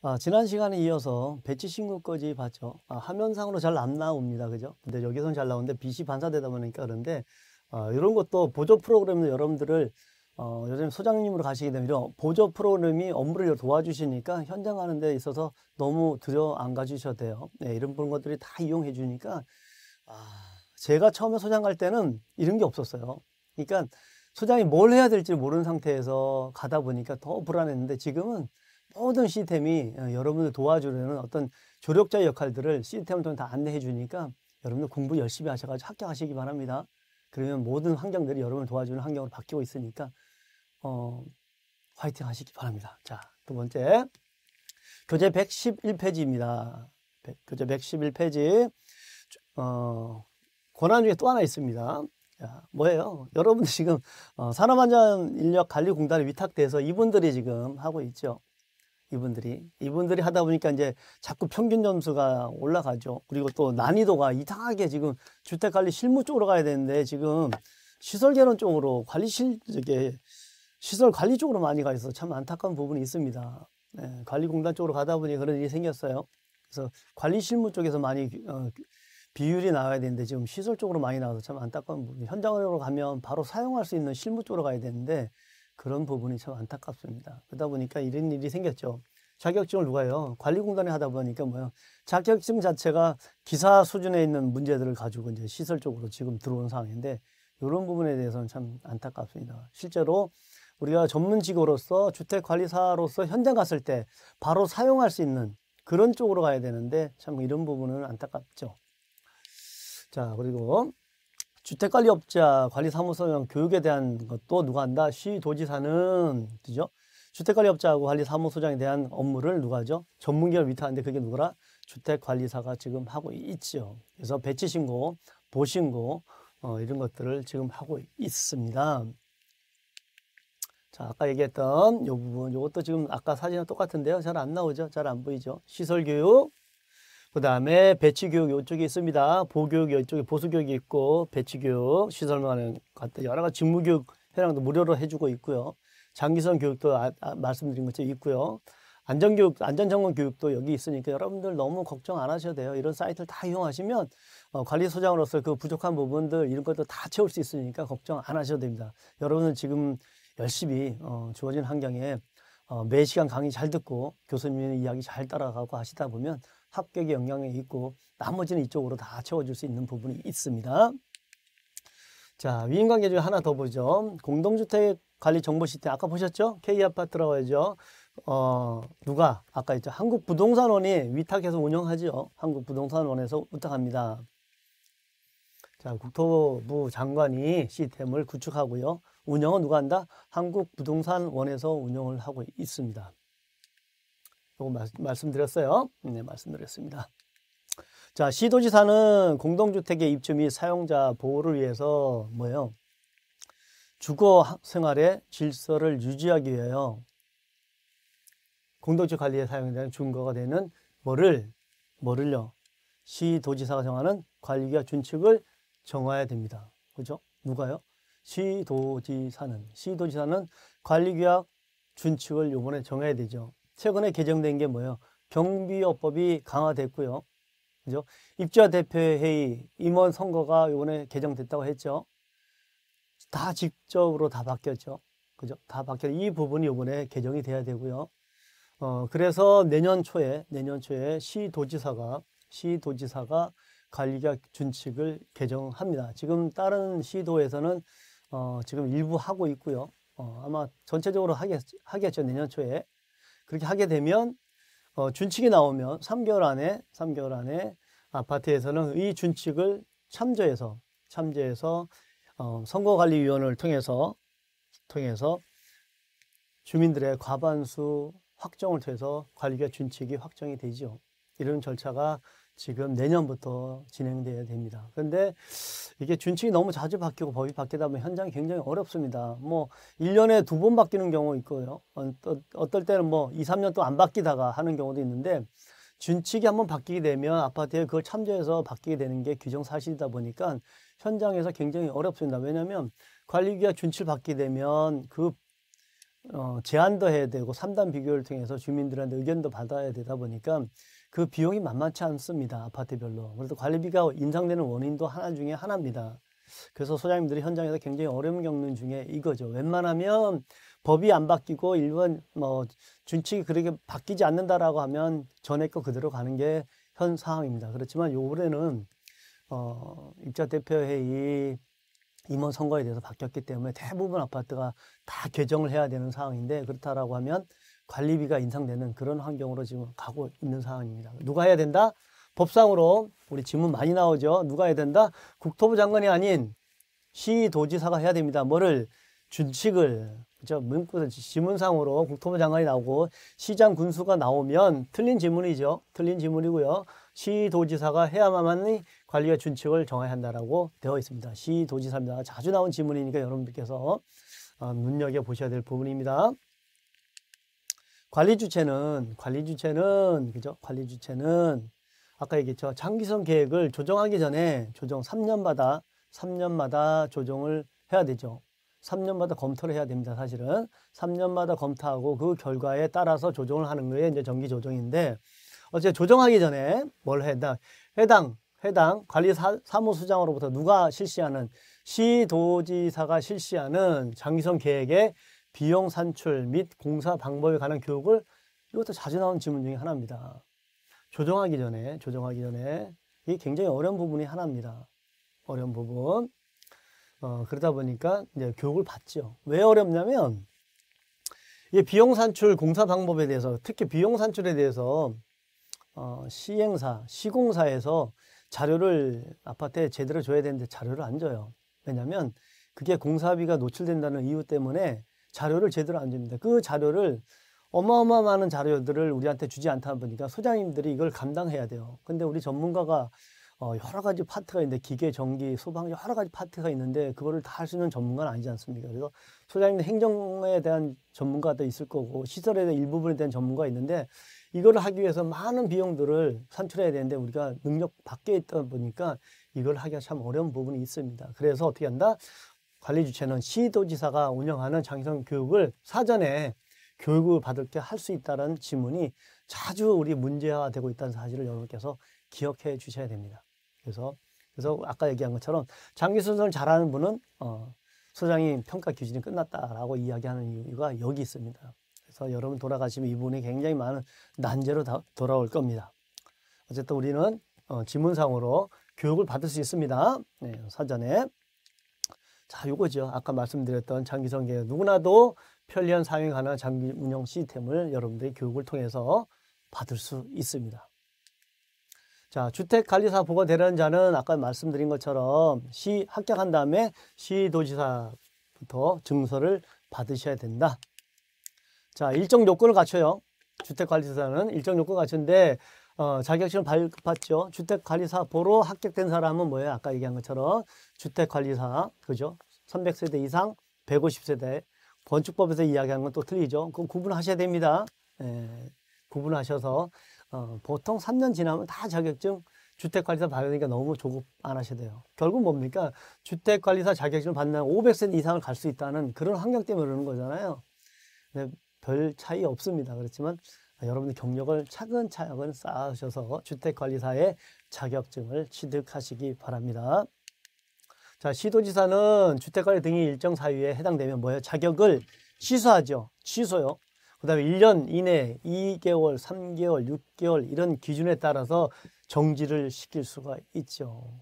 아, 지난 시간에 이어서 배치 신고까지 봤죠. 아, 화면상으로 잘 안 나옵니다. 그죠? 근데 여기서는 잘 나오는데 빛이 반사되다 보니까 그런데 아, 이런 것도 보조 프로그램도 여러분들을 어, 요즘 소장님으로 가시게 되면 보조 프로그램이 업무를 도와주시니까 현장 하는 데 있어서 너무 들여 안 가주셔도 돼요. 네, 이런 것들이 다 이용해 주니까 아, 제가 처음에 소장 갈 때는 이런 게 없었어요. 그러니까 소장이 뭘 해야 될지 모르는 상태에서 가다 보니까 더 불안했는데 지금은 모든 시스템이 어, 여러분들 도와주려는 어떤 조력자의 역할들을 시스템을 통해 다 안내해 주니까 여러분들 공부 열심히 하셔가지고 합격하시기 바랍니다. 그러면 모든 환경들이 여러분을 도와주는 환경으로 바뀌고 있으니까 어, 화이팅 하시기 바랍니다. 자, 두 번째 교재 111페이지입니다. 교재 111페이지 어, 권한 중에 또 하나 있습니다. 자, 뭐예요? 여러분들 지금 어, 산업안전인력관리공단에 위탁돼서 이분들이 지금 하고 있죠. 이분들이 이분들이 하다 보니까 이제 자꾸 평균 점수가 올라가죠. 그리고 또 난이도가 이상하게 지금 주택 관리 실무 쪽으로 가야 되는데 지금 시설 개론 쪽으로 관리실 저게 시설 관리 쪽으로 많이 가 있어서 참 안타까운 부분이 있습니다. 네, 관리공단 쪽으로 가다 보니 그런 일이 생겼어요. 그래서 관리 실무 쪽에서 많이 어, 비율이 나와야 되는데 지금 시설 쪽으로 많이 나와서 참 안타까운 부분. 현장으로 가면 바로 사용할 수 있는 실무 쪽으로 가야 되는데 그런 부분이 참 안타깝습니다. 그러다 보니까 이런 일이 생겼죠. 자격증을 누가요? 관리공단에 하다 보니까 뭐요? 자격증 자체가 기사 수준에 있는 문제들을 가지고 이제 시설 쪽으로 지금 들어온 상황인데 이런 부분에 대해서는 참 안타깝습니다. 실제로 우리가 전문직으로서 주택관리사로서 현장 갔을 때 바로 사용할 수 있는 그런 쪽으로 가야 되는데 참 이런 부분은 안타깝죠. 자, 그리고 주택관리업자 관리사무소형 교육에 대한 것도 누가 한다? 시 도지사는 그죠? 주택관리업자하고 관리사무소장에 대한 업무를 누가 하죠? 전문기업을 위탁하는데 그게 누구라? 주택관리사가 지금 하고 있죠. 그래서 배치신고, 보신고 어, 이런 것들을 지금 하고 있습니다. 자, 아까 얘기했던 이 부분, 이것도 지금 아까 사진은 똑같은데요. 잘 안 나오죠? 잘 안 보이죠? 시설교육, 그 다음에 배치교육 이쪽에 있습니다. 보교육 이쪽에 보수교육이 있고 배치교육 시설만은 여러 가지 직무교육 해당도 무료로 해주고 있고요. 장기성 교육도 아, 아, 말씀드린 것처럼 있고요. 안전교육, 안전점검 교육도 여기 있으니까 여러분들 너무 걱정 안 하셔도 돼요. 이런 사이트를 다 이용하시면 어, 관리소장으로서 그 부족한 부분들 이런 것도 다 채울 수 있으니까 걱정 안 하셔도 됩니다. 여러분은 지금 열심히 어, 주어진 환경에 어, 매 시간 강의 잘 듣고 교수님의 이야기 잘 따라가고 하시다 보면 합격의 영향이 있고 나머지는 이쪽으로 다 채워줄 수 있는 부분이 있습니다. 자, 위임관계 중에 하나 더 보죠. 공동주택 관리 정보 시스템 아까 보셨죠? K아파트라고 하죠. 어, 누가 아까 있죠. 한국부동산원이 위탁해서 운영하죠. 한국부동산원에서 위탁합니다. 자, 국토부 장관이 시스템을 구축하고요. 운영은 누가 한다? 한국부동산원에서 운영을 하고 있습니다. 요거 말씀드렸어요. 네, 말씀드렸습니다. 자, 시도지사는 공동주택의 입주 및 사용자 보호를 위해서 뭐예요? 주거 생활의 질서를 유지하기 위하여 공동주택 관리에 사용되는 준거가 되는 뭐를 뭐를요? 시도지사가 정하는 관리규약 준칙을 정해야 됩니다. 그죠? 누가요? 시도지사는 시도지사는 관리규약 준칙을 요번에 정해야 되죠. 최근에 개정된 게 뭐예요? 경비업법이 강화됐고요. 그죠? 입주자 대표회의 임원 선거가 이번에 개정됐다고 했죠. 다 직접으로 다 바뀌었죠. 그죠? 다 바뀌어 이 부분이 이번에 개정이 돼야 되고요. 어, 그래서 내년 초에 내년 초에 시도지사가 시도지사가 관리자 준칙을 개정합니다. 지금 다른 시도에서는 어, 지금 일부 하고 있고요. 어, 아마 전체적으로 하겠, 하겠죠. 내년 초에. 그렇게 하게 되면 어, 준칙이 나오면 3개월 안에 3개월 안에 아파트에서는 이 준칙을 참조해서 참조해서 어, 선거관리위원회를 통해서 통해서 주민들의 과반수 확정을 통해서 관리가 준칙이 확정이 되죠. 이런 절차가 지금 내년부터 진행돼야 됩니다. 그런데 이게 준칙이 너무 자주 바뀌고 법이 바뀌다 보면 현장이 굉장히 어렵습니다. 뭐 1년에 두 번 바뀌는 경우 있고요. 어떨 때는 뭐 2, 3년 또 안 바뀌다가 하는 경우도 있는데 준칙이 한번 바뀌게 되면 아파트에 그걸 참조해서 바뀌게 되는 게 규정 사실이다 보니까 현장에서 굉장히 어렵습니다. 왜냐하면 관리규약 준칙을 바뀌게 되면 그 어, 제안도 해야 되고 3단 비교를 통해서 주민들한테 의견도 받아야 되다 보니까 그 비용이 만만치 않습니다. 아파트별로. 그래서 관리비가 인상되는 원인도 하나 중에 하나입니다. 그래서 소장님들이 현장에서 굉장히 어려움 겪는 중에 이거죠. 웬만하면 법이 안 바뀌고 일반 뭐 준칙이 그렇게 바뀌지 않는다라고 하면 전에 거 그대로 가는 게 현 상황입니다. 그렇지만 요번에는 어 입자 대표 회의 임원 선거에 대해서 바뀌었기 때문에 대부분 아파트가 다 개정을 해야 되는 상황인데 그렇다라고 하면 관리비가 인상되는 그런 환경으로 지금 가고 있는 상황입니다. 누가 해야 된다? 법상으로 우리 질문 많이 나오죠. 누가 해야 된다? 국토부 장관이 아닌 시도지사가 해야 됩니다. 뭐를 준칙을 그죠? 문구 지문상으로 국토부 장관이 나오고 시장 군수가 나오면 틀린 지문이죠. 틀린 지문이고요. 시도지사가 해야만이 관리와 준칙을 정해야 한다라고 되어 있습니다. 시 도지사입니다. 자주 나온 지문이니까 여러분들께서 어, 눈여겨 보셔야 될 부분입니다. 관리 주체는 관리 주체는 그죠? 관리 주체는 아까 얘기했죠. 장기성 계획을 조정하기 전에 조정 3년마다 3년마다 조정을 해야 되죠. 3년마다 검토를 해야 됩니다. 사실은 3년마다 검토하고 그 결과에 따라서 조정을 하는 거에 이제 정기 조정인데 어째 조정하기 전에 뭘 해당 해당 해당 관리 사무소장으로부터 누가 실시하는 시도지사가 실시하는 장기성 계획의 비용 산출 및 공사 방법에 관한 교육을 이것도 자주 나온 질문 중에 하나입니다. 조정하기 전에 조정하기 전에 이게 굉장히 어려운 부분이 하나입니다. 어려운 부분. 어, 그러다 보니까 이제 교육을 받죠. 왜 어렵냐면 이 비용 산출 공사 방법에 대해서 특히 비용 산출에 대해서 어, 시행사, 시공사에서 자료를 아파트에 제대로 줘야 되는데 자료를 안 줘요. 왜냐하면 그게 공사비가 노출된다는 이유 때문에 자료를 제대로 안 줍니다. 그 자료를 어마어마한 자료들을 우리한테 주지 않다 보니까 소장님들이 이걸 감당해야 돼요. 근데 우리 전문가가 어, 여러 가지 파트가 있는데 기계, 전기, 소방 여러 가지 파트가 있는데 그거를 다 할 수 있는 전문가는 아니지 않습니까? 그래서 소장님들 행정에 대한 전문가도 있을 거고 시설에 대한 일부분에 대한 전문가가 있는데 이걸 하기 위해서 많은 비용들을 산출해야 되는데 우리가 능력 밖에 있다 보니까 이걸 하기가 참 어려운 부분이 있습니다. 그래서 어떻게 한다? 관리 주체는 시도지사가 운영하는 장성 교육을 사전에 교육을 받을 게할수 있다는 지문이 자주 우리 문제화되고 있다는 사실을 여러분께서 기억해 주셔야 됩니다. 그래서 그래서 아까 얘기한 것처럼 장기 순서를 잘하는 분은 어, 소장이 평가 기준이 끝났다라고 이야기하는 이유가 여기 있습니다. 그래서 여러분 돌아가시면 이 부분이 굉장히 많은 난제로 다, 돌아올 겁니다. 어쨌든 우리는 어, 지문상으로 교육을 받을 수 있습니다. 네, 사전에. 자, 요거죠. 아까 말씀드렸던 장기성 계획. 누구나도 편리한 사용이 가능한 장기 운영 시스템을 여러분들이 교육을 통해서 받을 수 있습니다. 자, 주택관리사 보고 대련자는 아까 말씀드린 것처럼 시 합격한 다음에 시도지사부터 증서를 받으셔야 된다. 자, 일정 요건을 갖춰요. 주택관리사는 일정 요건을 갖춘데 어, 자격증을 발급받죠. 주택관리사 보러 합격된 사람은 뭐예요? 아까 얘기한 것처럼 주택관리사, 그죠? 300세대 이상, 150세대. 건축법에서 이야기한 건 또 틀리죠. 그럼 구분하셔야 됩니다. 예, 구분하셔서 어, 보통 3년 지나면 다 자격증 주택관리사 받으니까 너무 조급 안 하셔야 돼요. 결국 뭡니까? 주택관리사 자격증을 받는 500세대 이상을 갈 수 있다는 그런 환경 때문에 그러는 거잖아요. 별 차이 없습니다. 그렇지만 여러분들 경력을 차근차근 쌓으셔서 주택관리사의 자격증을 취득하시기 바랍니다. 자, 시도지사는 주택관리 등의 일정 사유에 해당되면 뭐예요? 자격을 취소하죠. 취소요. 그 다음에 1년 이내 2개월, 3개월, 6개월 이런 기준에 따라서 정지를 시킬 수가 있죠.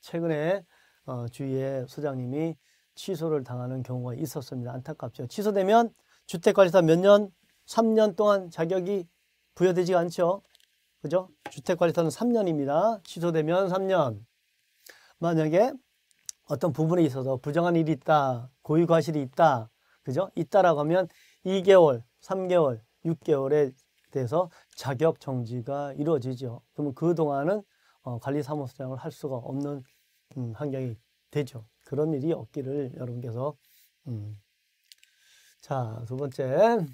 최근에 어, 주위에 소장님이 취소를 당하는 경우가 있었습니다. 안타깝죠. 취소되면 주택관리사 몇 년? 3년 동안 자격이 부여되지 않죠. 그죠? 주택관리사는 3년입니다. 취소되면 3년. 만약에 어떤 부분에 있어서 부정한 일이 있다, 고의 과실이 있다, 그죠? 있다라고 하면 2개월, 3개월, 6개월에 대해서 자격 정지가 이루어지죠. 그러면 그 동안은 어, 관리사무소장을 할 수가 없는 음, 환경이 되죠. 그런 일이 없기를 여러분께서 음. 자, 두 번째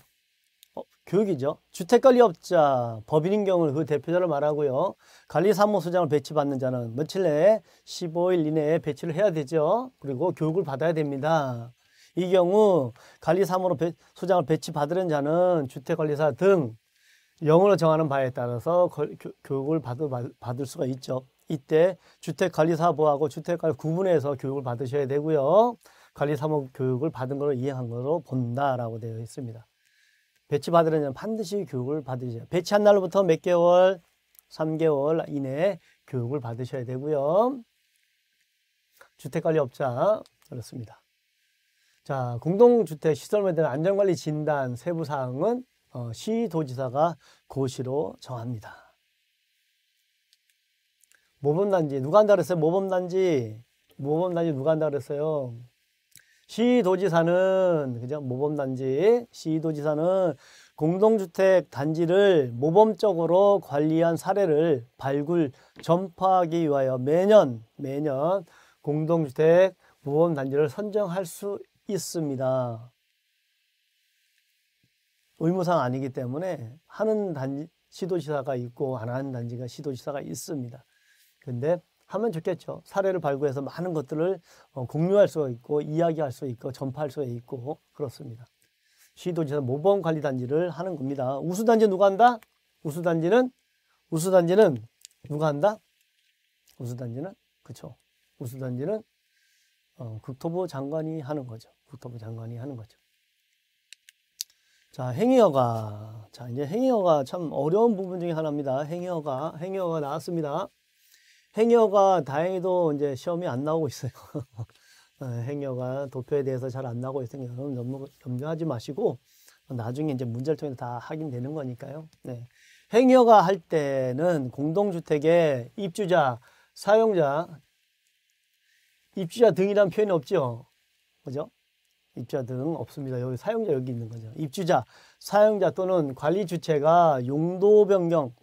어, 교육이죠. 주택관리업자, 법인인 경우는 그 대표자를 말하고요. 관리사무소장을 배치받는 자는 며칠 내에 15일 이내에 배치를 해야 되죠. 그리고 교육을 받아야 됩니다. 이 경우 관리사무로 배, 소장을 배치받으는 자는 주택관리사 등 영어로 정하는 바에 따라서 거, 교, 교육을 받을, 받을 수가 있죠. 이때 주택관리사부하고 주택관리 구분해서 교육을 받으셔야 되고요. 관리 사무 교육을 받은 걸로 이행한 걸로 본다라고 되어 있습니다. 배치 받으려면 반드시 교육을 받으셔야 배치한 날로부터 몇 개월, 3개월 이내에 교육을 받으셔야 되고요. 주택관리업자 그렇습니다. 자, 공동주택 시설에 대한 안전관리 진단 세부 사항은 어, 시도지사가 고시로 정합니다. 모범단지 누가 한다 그랬어요? 모범단지 모범단지 누가 한다 그랬어요? 시도지사는 그죠? 모범단지 시도지사는 공동주택 단지를 모범적으로 관리한 사례를 발굴 전파하기 위하여 매년 매년 공동주택 모범단지를 선정할 수 있습니다. 의무상 아니기 때문에 하는 단지 시도지사가 있고 안 하는 단지가 시도지사가 있습니다. 근데 하면 좋겠죠. 사례를 발굴해서 많은 것들을 어, 공유할 수가 있고 이야기할 수 있고 전파할 수가 있고 그렇습니다. 시도지사 모범관리단지를 하는 겁니다. 우수단지 누가 한다? 우수단지는 우수단지는 누가 한다? 우수단지는 그쵸. 우수단지는 어, 국토부 장관이 하는 거죠. 국토부 장관이 하는 거죠. 자, 행위허가. 자, 이제 행위허가 참 어려운 부분 중에 하나입니다. 행위허가. 행위허가 나왔습니다. 행여가 다행히도 이제 시험이 안 나오고 있어요. 어, 행여가 도표에 대해서 잘 안 나오고 있으니까 너무 염려하지 마시고 나중에 이제 문제를 통해서 다 확인되는 거니까요. 네. 행여가 할 때는 공동주택의 입주자, 사용자, 입주자 등이란 표현이 없죠. 그죠? 입주자 등 없습니다. 여기 사용자 여기 있는 거죠. 입주자, 사용자 또는 관리 주체가 용도 변경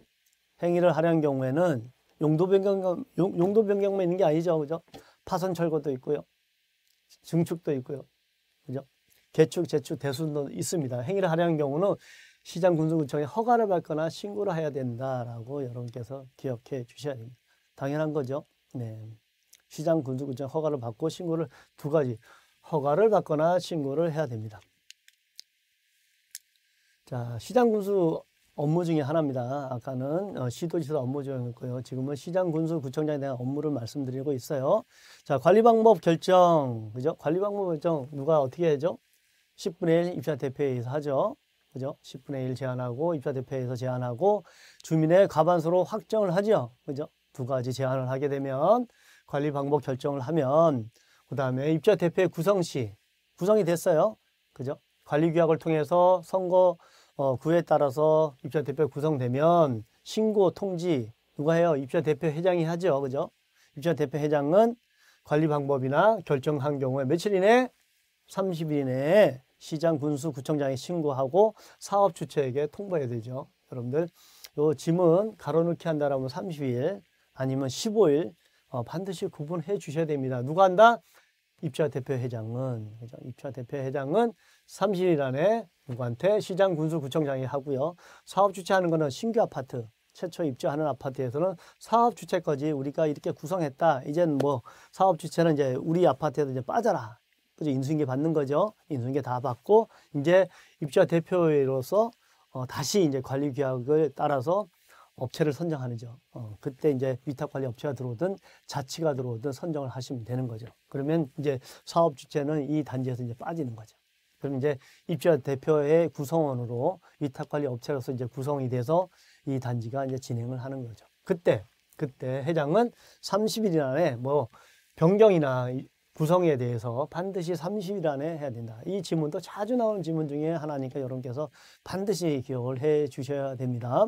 행위를 하려는 경우에는 용도 변경, 용도 변경만 있는 게 아니죠. 그죠? 파선 철거도 있고요. 증축도 있고요. 그죠? 개축, 재축, 대수도 있습니다. 행위를 하려는 경우는 시장 군수구청에 허가를 받거나 신고를 해야 된다라고 여러분께서 기억해 주셔야 됩니다. 당연한 거죠. 네. 시장 군수구청 허가를 받고 신고를 두 가지 허가를 받거나 신고를 해야 됩니다. 자, 시장 군수 업무 중에 하나입니다. 아까는 어, 시도지사 업무 중이었고요. 지금은 시장 군수 구청장에 대한 업무를 말씀드리고 있어요. 자, 관리 방법 결정. 그죠? 관리 방법 결정 누가 어떻게 하죠? 10분의 1 입사 대표회의에서 하죠. 그죠? 10분의 1 제안하고 입사 대표회의에서 제안하고 주민의 과반수로 확정을 하죠. 그죠? 두 가지 제안을 하게 되면 관리 방법 결정을 하면 그다음에 입자 대표의 구성 시 구성이 됐어요. 그죠? 관리 규약을 통해서 선거 어, 구에 따라서 입주자 대표 구성되면 신고 통지 누가 해요? 입주자 대표 회장이 하죠. 그죠? 입주자 대표 회장은 관리 방법이나 결정한 경우에 며칠 이내 30일 이내에 시장 군수 구청장에 신고하고 사업 주체에게 통보해야 되죠. 여러분들 요 지문 가로넣기 한다라면 30일 아니면 15일 어, 반드시 구분해 주셔야 됩니다. 누가 한다? 입주자 대표 회장은 그죠? 입주자 대표 회장은 30일 안에 누구한테 시장 군수 구청장이 하고요. 사업 주체하는 거는 신규 아파트 최초 입주하는 아파트에서는 사업 주체까지 우리가 이렇게 구성했다. 이제는 뭐 사업 주체는 이제 우리 아파트에도 이제 빠져라. 그죠? 인수인계 받는 거죠. 인수인계 다 받고 이제 입주자 대표로서 어, 다시 이제 관리 규약을 따라서 업체를 선정하는죠. 어, 그때 이제 위탁 관리 업체가 들어오든 자치가 들어오든 선정을 하시면 되는 거죠. 그러면 이제 사업 주체는 이 단지에서 이제 빠지는 거죠. 그럼 이제 입주자 대표의 구성원으로 위탁관리 업체로서 이제 구성이 돼서 이 단지가 이제 진행을 하는 거죠. 그때 그때 회장은 30일 안에 뭐 변경이나 구성에 대해서 반드시 30일 안에 해야 된다. 이 지문도 자주 나오는 지문 중에 하나니까 여러분께서 반드시 기억을 해 주셔야 됩니다.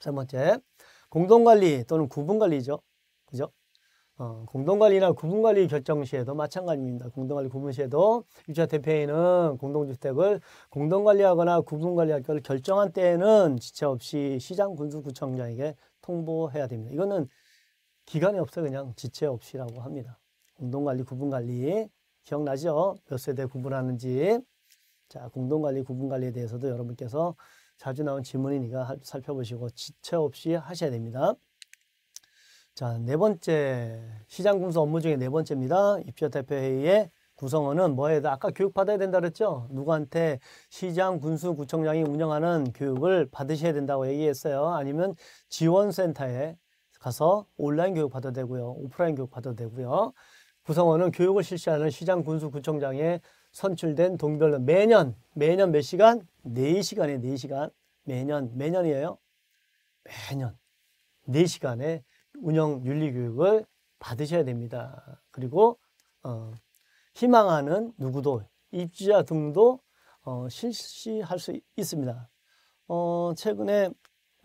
세 번째, 공동관리 또는 구분관리죠. 그죠? 어, 공동관리나 구분관리 결정 시에도 마찬가지입니다. 공동관리 구분 시에도 유치자 대표회의는 공동주택을 공동관리하거나 구분관리할 것을 결정한 때에는 지체 없이 시장 군수구청장에게 통보해야 됩니다. 이거는 기간이 없어요. 그냥 지체 없이라고 합니다. 공동관리, 구분관리 기억나죠? 몇 세대 구분하는지. 자, 공동관리, 구분관리에 대해서도 여러분께서 자주 나온 지문이니까 살펴보시고 지체 없이 하셔야 됩니다. 자, 네 번째 시장 군수 업무 중에 네 번째입니다. 입주자 대표 회의의 구성원은 뭐 해야 돼? 아까 교육 받아야 된다 그랬죠? 누구한테 시장, 군수, 구청장이 운영하는 교육을 받으셔야 된다고 얘기했어요. 아니면 지원센터에 가서 온라인 교육 받아도 되고요. 오프라인 교육 받아도 되고요. 구성원은 교육을 실시하는 시장, 군수, 구청장에 선출된 동별로 매년, 매년 몇 시간? 4시간에 4시간. 매년, 매년이에요. 매년 4시간의 운영 윤리 교육을 받으셔야 됩니다. 그리고 어, 희망하는 누구도 입주자 등도 어, 실시할 수 있습니다. 어, 최근에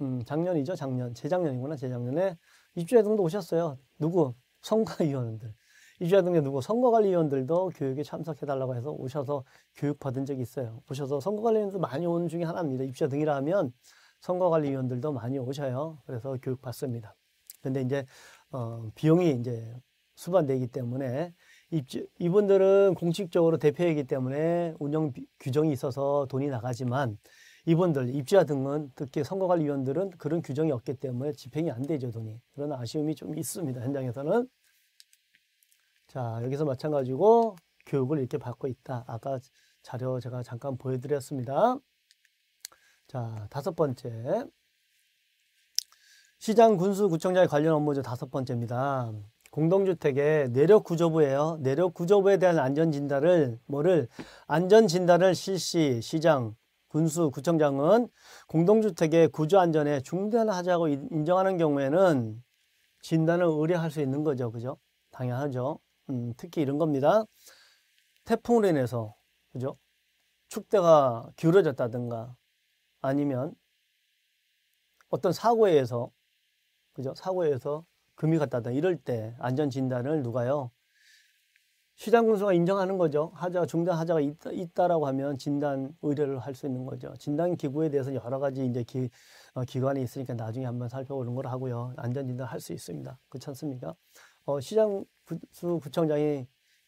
음, 작년이죠, 작년, 재작년이구나, 재작년에 입주자 등도 오셨어요. 누구? 선거위원들. 입주자 등에 누구? 선거관리위원들도 교육에 참석해달라고 해서 오셔서 교육받은 적이 있어요. 오셔서 선거관리위원들 많이 온 중에 하나입니다. 입주자 등이라 하면 선거관리위원들도 많이 오셔요. 그래서 교육받습니다. 근데 이제 어, 비용이 이제 수반되기 때문에 입주, 이분들은 공식적으로 대표이기 때문에 운영 비, 규정이 있어서 돈이 나가지만 이분들 입주자 등은 특히 선거관리위원들은 그런 규정이 없기 때문에 집행이 안 되죠 돈이. 그런 아쉬움이 좀 있습니다 현장에서는. 자 여기서 마찬가지고 교육을 이렇게 받고 있다. 아까 자료 제가 잠깐 보여드렸습니다. 자 다섯 번째 시장 군수 구청장의 관련 업무죠 다섯 번째입니다 공동주택의 내력 구조부예요. 내력 구조부에 대한 안전 진단을 뭐를 안전 진단을 실시 시장 군수 구청장은 공동주택의 구조 안전에 중대한 하자고 인정하는 경우에는 진단을 의뢰할 수 있는 거죠. 그죠? 당연하죠. 음, 특히 이런 겁니다. 태풍으로 인해서 그죠? 축대가 기울어졌다든가 아니면 어떤 사고에 의해서 그죠? 사고에 의해서 금이 갔다든 이럴 때 안전 진단을 누가요? 시장 군수가 인정하는 거죠. 하자가 중단 하자가 있다, 있다 라고 하면 진단 의뢰를 할 수 있는 거죠. 진단 기구에 대해서 여러 가지 이제 기, 어, 기관이 있으니까 나중에 한번 살펴보는 걸 하고요. 안전 진단 할 수 있습니다. 그렇지 않습니까? 어, 시장 군수 구청장이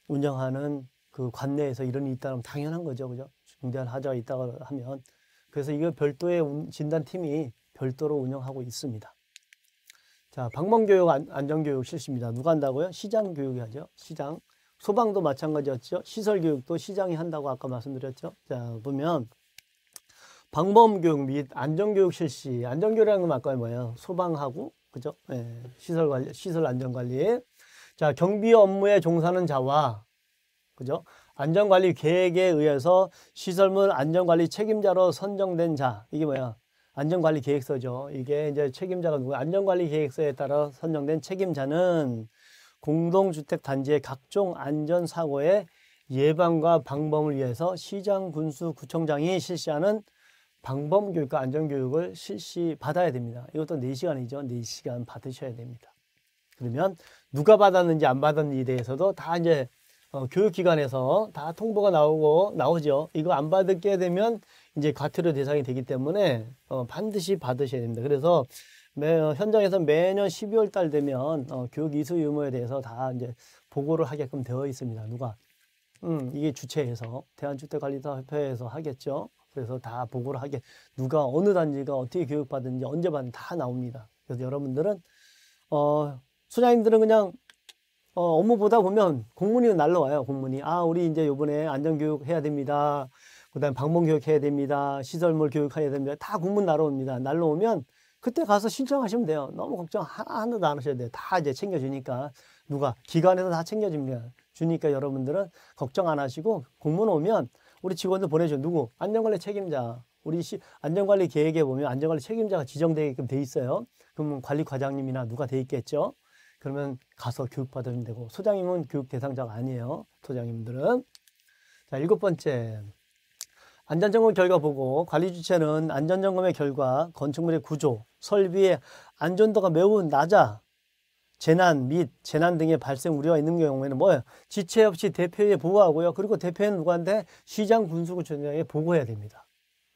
운영하는 그 관내에서 이런 일이 있다면 당연한 거죠. 그죠? 중대한 하자가 있다고 하면 그래서 이거 별도의 진단팀이 별도로 운영하고 있습니다. 자, 방범교육 안전교육 실시입니다. 누가 한다고요? 시장 교육이 하죠. 시장. 소방도 마찬가지였죠. 시설교육도 시장이 한다고 아까 말씀드렸죠. 자, 보면 방범교육 및 안전교육 실시. 안전교육이라는 건 아까 뭐예요? 소방하고, 그죠? 예, 시설 관리, 시설 안전관리. 자, 경비 업무에 종사하는 자와, 그죠? 안전관리 계획에 의해서 시설물 안전관리 책임자로 선정된 자. 이게 뭐야? 안전관리 계획서죠. 이게 이제 책임자가 누구? 안전관리 계획서에 따라 선정된 책임자는 공동주택 단지의 각종 안전 사고의 예방과 방범을 위해서 시장, 군수, 구청장이 실시하는 방범 교육과 안전 교육을 실시 받아야 됩니다. 이것도 4시간이죠. 4시간 받으셔야 됩니다. 그러면 누가 받았는지 안 받았는지에 대해서도 다 이제 어, 교육기관에서 다 통보가 나오고 나오죠. 이거 안 받게 되면 이제 과태료 대상이 되기 때문에 어, 반드시 받으셔야 됩니다. 그래서 매, 어, 현장에서 매년 12월 달 되면 어, 교육 이수 유무에 대해서 다 이제 보고를 하게끔 되어 있습니다. 누가? 음, 이게 주체에서 대한주택관리사협회에서 하겠죠. 그래서 다 보고를 하게 누가 어느 단지가 어떻게 교육받은지 언제 받는지 다 나옵니다. 그래서 여러분들은 어, 소장님들은 그냥 어, 업무 보다 보면 공문이 날라와요. 공문이 아 우리 이제 요번에 안전교육 해야 됩니다. 그다음에 방문 교육해야 됩니다. 시설물 교육해야 됩니다. 다 공문 날아옵니다. 날라오면 그때 가서 신청하시면 돼요. 너무 걱정 하나도 안 하셔야 돼요. 다 이제 챙겨주니까 누가 기관에서 다 챙겨줍니다. 주니까 여러분들은 걱정 안 하시고 공문 오면 우리 직원들 보내줘. 누구? 안전관리 책임자. 우리 시, 안전관리 계획에 보면 안전관리 책임자가 지정되게끔 돼 있어요. 그러면 관리 과장님이나 누가 돼 있겠죠. 그러면 가서 교육받으면 되고 소장님은 교육 대상자가 아니에요. 소장님들은. 자, 일곱 번째. 안전점검 결과 보고 관리 주체는 안전점검의 결과 건축물의 구조, 설비의 안전도가 매우 낮아 재난 및 재난 등의 발생 우려가 있는 경우에는 뭐예요? 지체 없이 대표에 보고하고요. 그리고 대표는 누구한테 시장 군수구청장에 보고해야 됩니다.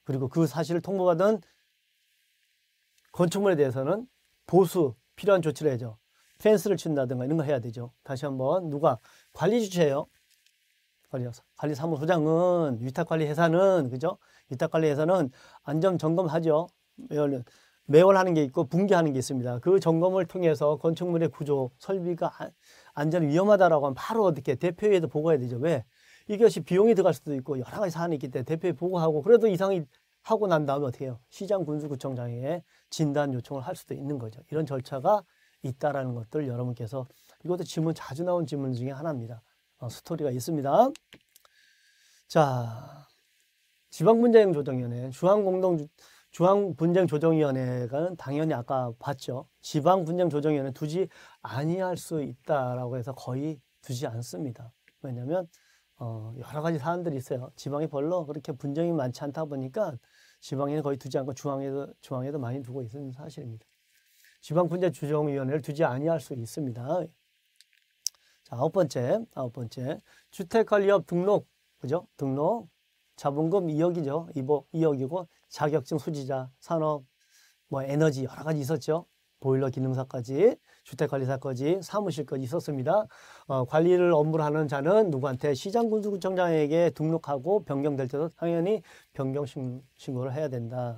그리고 그 사실을 통보받은 건축물에 대해서는 보수 필요한 조치를 해야죠. 펜스를 친다든가 이런 거 해야 되죠. 다시 한번 누가 관리 주체예요. 관리 사무소장은 위탁관리 회사는 그죠? 위탁관리 회사는 안전 점검하죠. 매월 매월 하는 게 있고 분기하는 게 있습니다. 그 점검을 통해서 건축물의 구조, 설비가 안전 위험하다라고 하면 바로 어떻게 대표회의에도 보고해야 되죠. 왜? 이것이 비용이 들어갈 수도 있고 여러 가지 사안이 있기 때문에 대표에 보고하고 그래도 이상이 하고 난 다음에 어떻게 해요? 시장 군수구청장에 진단 요청을 할 수도 있는 거죠. 이런 절차가 있다라는 것들 여러분께서 이것도 질문 자주 나온 질문 중에 하나입니다. 어, 스토리가 있습니다. 자, 지방분쟁조정위원회, 중앙공동 중앙분쟁조정위원회가 당연히 아까 봤죠. 지방분쟁조정위원회 두지 아니할 수 있다라고 해서 거의 두지 않습니다. 왜냐하면 어, 여러 가지 사안들이 있어요. 지방이 별로 그렇게 분쟁이 많지 않다 보니까 지방에는 거의 두지 않고 중앙에도 중앙에도 많이 두고 있는 사실입니다. 지방분쟁조정위원회를 두지 아니할 수 있습니다. 자, 아홉 번째, 아홉 번째 주택관리업 등록, 그죠? 등록 자본금 2억이죠. 2억, 이고 자격증 수지자, 산업, 뭐 에너지 여러 가지 있었죠. 보일러 기능사까지, 주택관리사까지, 사무실까지 있었습니다. 어, 관리를 업무를 하는 자는 누구한테 시장군수구청장에게 등록하고 변경될 때도 당연히 변경 신고를 해야 된다.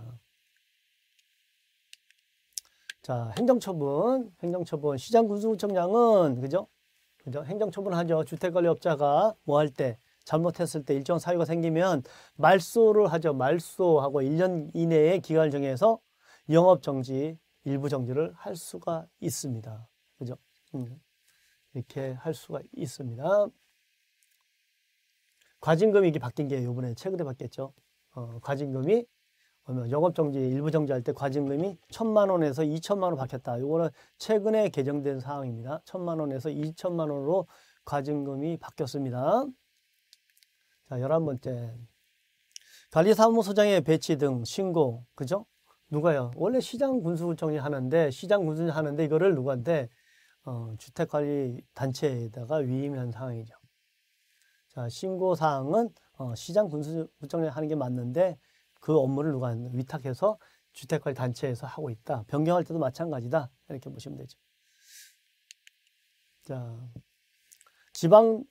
자, 행정처분, 행정처분, 시장군수구청장은 그죠? 그죠? 행정처분하죠. 주택관리업자가 뭐 할 때, 잘못했을 때 일정 사유가 생기면 말소를 하죠. 말소하고 1년 이내에 기간을 정해서 영업 정지, 일부 정지를 할 수가 있습니다. 그죠? 음, 이렇게 할 수가 있습니다. 과징금이 이게 바뀐 게 요번에 최근에 바뀌었죠. 어, 과징금이 영업 정지, 일부 정지할 때 과징금이 천만 원에서 이천만 원 바뀌었다. 요거는 최근에 개정된 사항입니다. 천만 원에서 이천만 원으로 과징금이 바뀌었습니다. 자, 열한 번째. 관리사무소장의 배치 등 신고, 그죠? 누가요? 원래 시장 군수정리 하는데, 시장 군수 하는데 이거를 누구한테? 어, 주택관리 단체에다가 위임한 상황이죠. 자, 신고 사항은 어, 시장 군수정리 하는 게 맞는데 그 업무를 누가 위탁해서 주택관리 단체에서 하고 있다. 변경할 때도 마찬가지다. 이렇게 보시면 되죠. 자, 지방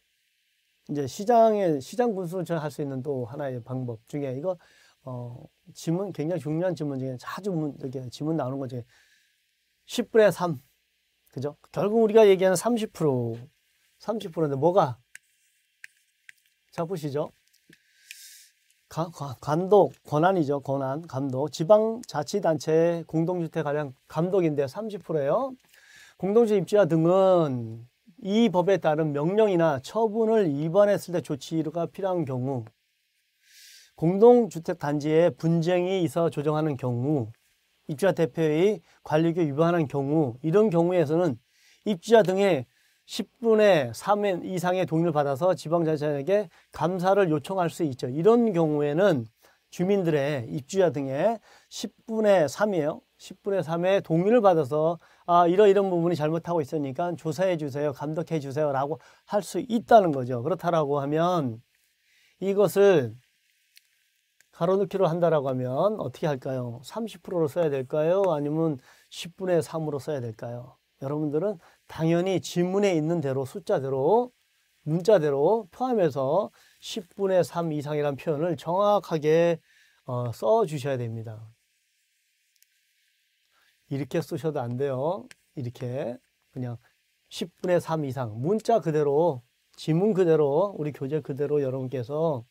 이제 시장에 시장 군수를 할 수 있는 또 하나의 방법 중에 이거 어 지문 굉장히 중요한 지문 중에 자주 문, 이렇게 지문 나오는 거 중에 10분의 3 그죠? 결국 우리가 얘기하는 30% 30%인데 뭐가 자 보시죠. 가, 감독 권한이죠 권한 감독 지방자치단체 공동주택 관련 감독인데 30%예요. 공동주택 입주자 등은 이 법에 따른 명령이나 처분을 위반했을 때 조치가 필요한 경우 공동주택 단지에 분쟁이 있어 조정하는 경우 입주자 대표의 관리규 위반하는 경우 이런 경우에서는 입주자 등의 10분의 3인 이상의 동의를 받아서 지방자치단에게 감사를 요청할 수 있죠. 이런 경우에는 주민들의 입주자 등의 10분의 3이에요. 10분의 3의 동의를 받아서 아, 이러이런 부분이 잘못하고 있으니까 조사해 주세요. 감독해 주세요. 라고 할 수 있다는 거죠. 그렇다라고 하면 이것을 가로넣기로 한다라고 하면 어떻게 할까요? 30%로 써야 될까요? 아니면 10분의 3으로 써야 될까요? 여러분들은 당연히 지문에 있는 대로 숫자대로 문자대로 포함해서 10분의 3 이상이라는 표현을 정확하게 어, 써 주셔야 됩니다. 이렇게 쓰셔도 안 돼요. 이렇게 그냥 10분의 3 이상 문자 그대로 지문 그대로 우리 교재 그대로 여러분께서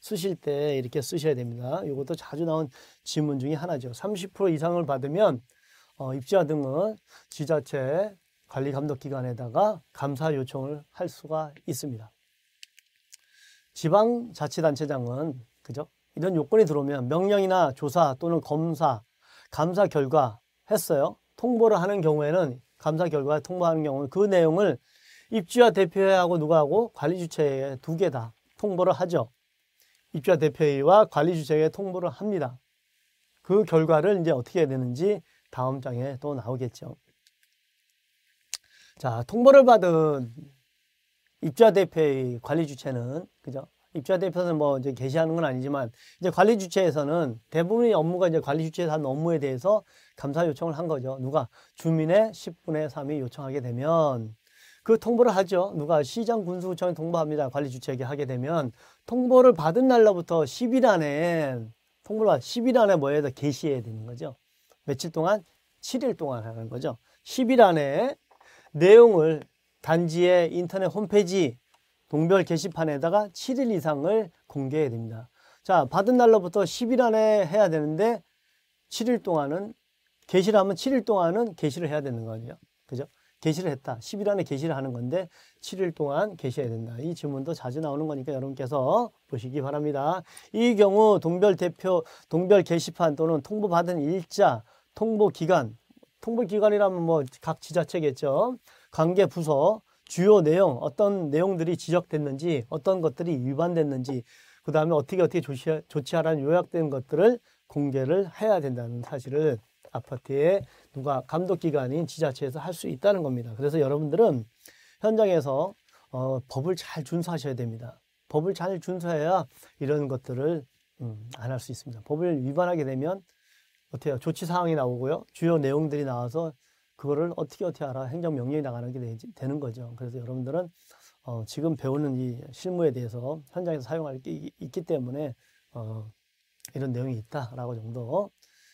쓰실 때 이렇게 쓰셔야 됩니다. 이것도 자주 나온 지문 중에 하나죠. 30% 이상을 받으면 어, 입주자 등은 지자체 관리감독기관에다가 감사 요청을 할 수가 있습니다. 지방자치단체장은 그죠? 이런 요건이 들어오면 명령이나 조사 또는 검사, 감사 결과 했어요. 통보를 하는 경우에는 감사 결과 통보하는 경우는 그 내용을 입주자 대표회하고 누가 하고 관리주체에 두 개 다 통보를 하죠. 입주자 대표회와 관리주체에 통보를 합니다. 그 결과를 이제 어떻게 해야 되는지 다음 장에 또 나오겠죠. 자, 통보를 받은 입주자 대표의 관리 주체는 그죠? 입주자 대표는 뭐 이제 게시하는 건 아니지만 이제 관리 주체에서는 대부분의 업무가 이제 관리 주체에서 하는 업무에 대해서 감사 요청을 한 거죠. 누가 주민의 10분의 3이 요청하게 되면 그 통보를 하죠. 누가 시장 군수구청에 통보합니다. 관리 주체에게 하게 되면 통보를 받은 날로부터 10일 안에 통보를 받 10일 안에 뭐에다 게시해야 되는 거죠. 며칠 동안 7일 동안 하는 거죠. 10일 안에 내용을 단지의 인터넷 홈페이지 동별 게시판에다가 7일 이상을 공개해야 됩니다. 자, 받은 날로부터 10일 안에 해야 되는데 7일 동안은 게시를 하면 7일 동안은 게시를 해야 되는 거죠. 그죠? 게시를 했다. 10일 안에 게시를 하는 건데 7일 동안 게시해야 된다. 이 질문도 자주 나오는 거니까 여러분께서 보시기 바랍니다. 이 경우 동별 대표, 동별 게시판 또는 통보받은 일자, 통보 기간, 통보 기간이라면 뭐 각 지자체겠죠. 관계 부서, 주요 내용, 어떤 내용들이 지적됐는지, 어떤 것들이 위반됐는지, 그 다음에 어떻게 어떻게 조치, 조치하라는 요약된 것들을 공개를 해야 된다는 사실을 아파트의 누가 감독기관인 지자체에서 할 수 있다는 겁니다. 그래서 여러분들은 현장에서 어, 법을 잘 준수하셔야 됩니다. 법을 잘 준수해야 이런 것들을 음, 안 할 수 있습니다. 법을 위반하게 되면 어때요? 조치 사항이 나오고요. 주요 내용들이 나와서 그거를 어떻게 어떻게 알아 행정 명령이 나가는 게 되 는 거죠. 그래서 여러분들은 어, 지금 배우는 이 실무에 대해서 현장에서 사용할 게 있기 때문에 어, 이런 내용이 있다라고 정도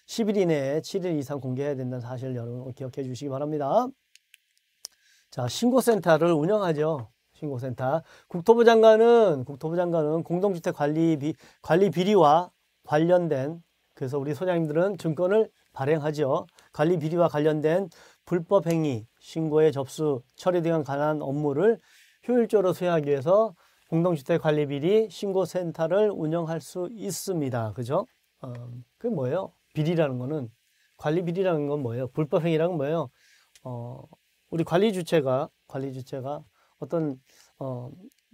10일 이내에 7일 이상 공개해야 된다는 사실을 여러분 기억해 주시기 바랍니다. 자, 신고센터를 운영하죠. 신고센터. 국토부 장관은, 국토부 장관은 공동주택 관리, 비, 관리 비리와 관련된, 그래서 우리 소장님들은 증권을 발행하죠. 관리 비리와 관련된 불법 행위, 신고의 접수, 처리 등에 관한 업무를 효율적으로 수행하기 위해서 공동주택 관리 비리 신고센터를 운영할 수 있습니다. 그죠? 어, 그게 뭐예요? 비리라는 거는 관리 비리라는 건 뭐예요? 불법 행위라는 건 뭐예요? 어, 우리 관리 주체가 관리 주체가 어떤 어,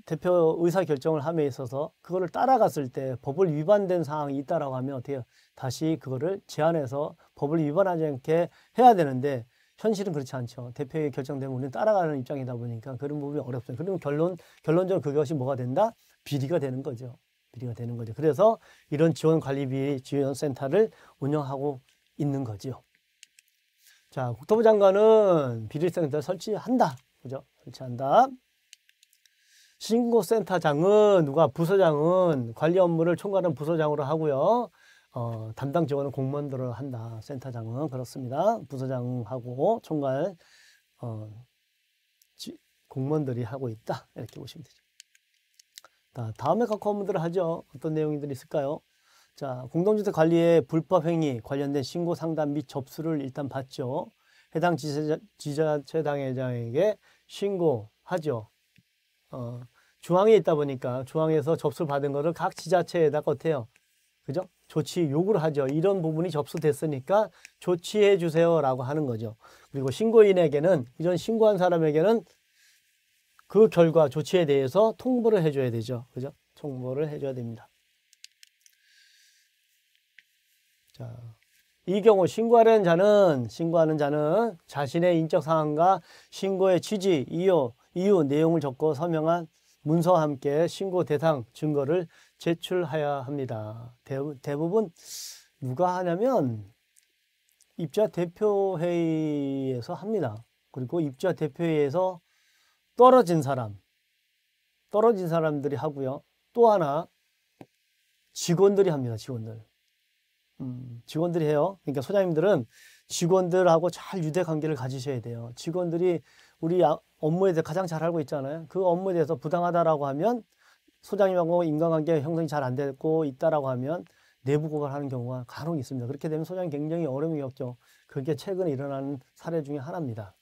대표 의사 결정을 함에 있어서 그거를 따라갔을 때 법을 위반된 사항이 있다라고 하면 어떻게 해요? 다시 그거를 제한해서 법을 위반하지 않게 해야 되는데 현실은 그렇지 않죠. 대표의 결정되면 우리는 따라가는 입장이다 보니까 그런 부분이 어렵습니다. 그러면 결론 결론적으로 그것이 뭐가 된다? 비리가 되는 거죠. 비리가 되는 거죠. 그래서 이런 지원 관리비 지원 센터를 운영하고 있는 거지요. 자, 국토부 장관은 비리센터 설치한다. 그죠? 설치한다. 신고센터장은 누가 부서장은 관리 업무를 총괄하는 부서장으로 하고요. 어, 담당 지원은 공무원들을 한다. 센터장은 그렇습니다. 부서장하고 총괄 어, 지, 공무원들이 하고 있다. 이렇게 보시면 되죠. 자, 다음에 각 업무들을 하죠. 어떤 내용들이 있을까요? 자, 공동주택 관리의 불법 행위 관련된 신고 상담 및 접수를 일단 받죠. 해당 지자체, 지자체 당회장에게 신고하죠. 어, 중앙에 있다 보니까 중앙에서 접수를 받은 것을 각 지자체에다가 어때요? 그죠? 조치 요구를 하죠. 이런 부분이 접수됐으니까 조치해 주세요라고 하는 거죠. 그리고 신고인에게는 이런 신고한 사람에게는 그 결과 조치에 대해서 통보를 해줘야 되죠. 그죠? 통보를 해줘야 됩니다. 자, 이 경우 신고하려는 자는 신고하는 자는 자신의 인적 상황과 신고의 취지, 이유, 이유 내용을 적고 서명한 문서와 함께 신고 대상 증거를 제출해야 합니다. 대부분 누가 하냐면 입주자 대표회의에서 합니다. 그리고 입주자 대표회의에서 떨어진 사람, 떨어진 사람들이 하고요. 또 하나 직원들이 합니다. 직원들. 음, 직원들이 해요. 그러니까 소장님들은 직원들하고 잘 유대 관계를 가지셔야 돼요. 직원들이 우리 아, 업무에 대해 가장 잘 알고 있잖아요. 그 업무에 대해서 부당하다라고 하면 소장님하고 인간관계 형성이 잘 안 되고 있다라고 하면 내부 고발하는 경우가 간혹 있습니다. 그렇게 되면 소장이 굉장히 어려움이 겪죠. 그게 최근에 일어나는 사례 중에 하나입니다.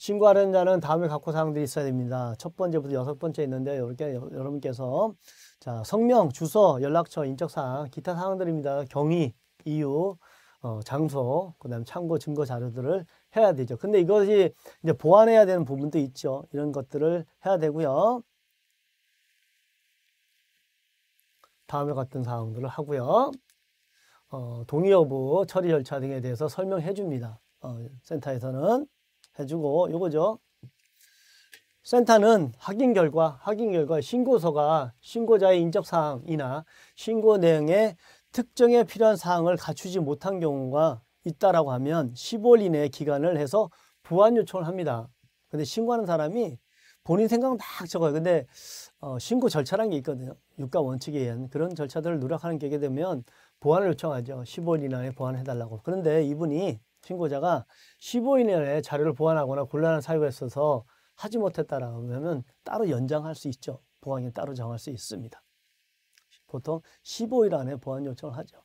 신고하는 자는 다음에 갖고 사항들이 있어야 됩니다. 첫 번째부터 여섯 번째 있는데 이렇게 여러분께서 자 성명, 주소, 연락처, 인적사항, 기타 사항들입니다. 경위, 이유, 어, 장소, 그다음 참고 증거 자료들을 해야 되죠. 근데 이것이 이제 보완해야 되는 부분도 있죠. 이런 것들을 해야 되고요. 다음에 같은 사항들을 하고요. 어, 동의 여부, 처리 절차 등에 대해서 설명해 줍니다. 어, 센터에서는 해주고 요거죠. 센터는 확인 결과, 확인 결과 신고서가 신고자의 인적 사항이나 신고 내용에 특정에 필요한 사항을 갖추지 못한 경우가 있다라고 하면 15일 이내 기간을 해서 보완 요청을 합니다. 근데 신고하는 사람이 본인 생각 막 적어요. 근데 어, 신고 절차라는 게 있거든요. 유가 원칙에 의한 그런 절차들을 누락하는 게 되면 보완을 요청하죠. 15일 이내에 보완해달라고. 그런데 이분이 신고자가 15일 이내에 자료를 보완하거나 곤란한 사유가 있어서 하지 못했다라고 하면 따로 연장할 수 있죠. 보안이 따로 정할 수 있습니다. 보통 15일 안에 보안 요청을 하죠.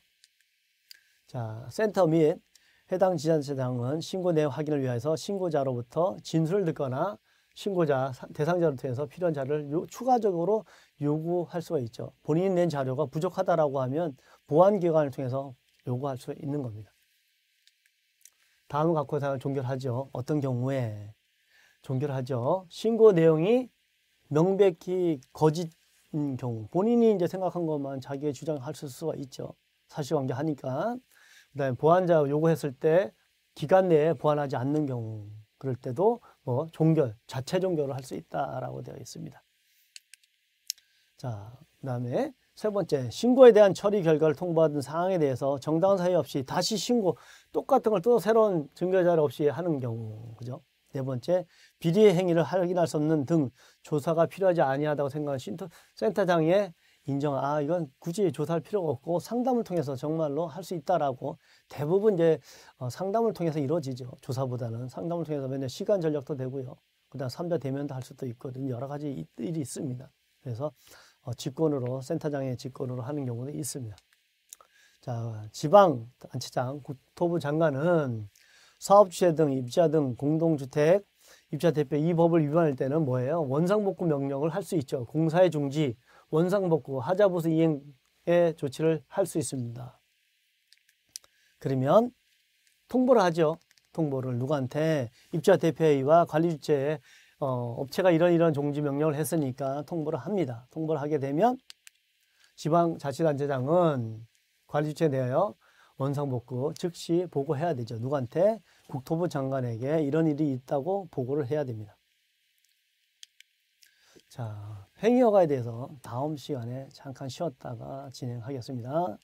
자, 센터 및 해당 지자체장은 신고 내용 확인을 위해서 신고자로부터 진술을 듣거나 신고자 사- 대상자를 통해서 필요한 자료를 요- 추가적으로 요구할 수가 있죠. 본인이 낸 자료가 부족하다라고 하면 보안기관을 통해서 요구할 수 있는 겁니다. 다음 갖고 사항을 종결하죠. 어떤 경우에 종결하죠. 신고 내용이 명백히 거짓인 경우, 본인이 이제 생각한 것만 자기의 주장할 수가 있죠. 사실관계 하니까. 그다음에 보안자 요구했을 때 기간 내에 보완하지 않는 경우, 그럴 때도 뭐 종결, 자체 종결을 할 수 있다라고 되어 있습니다. 자, 그다음에 세 번째, 신고에 대한 처리 결과를 통보받은 사항에 대해서 정당한 사유 없이 다시 신고, 똑같은 걸 또 새로운 증거 자료 없이 하는 경우, 그죠? 네 번째, 비리의 행위를 확인할 수 없는 등 조사가 필요하지 아니하다고 생각하는 센터, 센터장의 인정, 아, 이건 굳이 조사할 필요가 없고 상담을 통해서 정말로 할 수 있다라고 대부분 이제 어, 상담을 통해서 이루어지죠. 조사보다는 상담을 통해서 맨날 시간 전략도 되고요. 그 다음 삼자 대면도 할 수도 있거든요. 여러 가지 이- 일이 있습니다. 그래서 어, 직권으로, 센터장의 직권으로 하는 경우도 있습니다. 자, 지방 단체장, 국토부 장관은 사업주체 등 입자 등 공동주택 입자 대표 이 법을 위반할 때는 뭐예요? 원상복구 명령을 할 수 있죠. 공사의 중지, 원상복구, 하자보수 이행의 조치를 할 수 있습니다. 그러면 통보를 하죠. 통보를 누구한테 입자 대표회의와 관리주체에 어, 업체가 이런 이런 종지 명령을 했으니까 통보를 합니다. 통보를 하게 되면 지방자치단체장은 관리주체에 대하여 원상복구 즉시 보고해야 되죠. 누구한테? 국토부 장관에게 이런 일이 있다고 보고를 해야 됩니다. 자, 행위 허가에 대해서 다음 시간에 잠깐 쉬었다가 진행하겠습니다.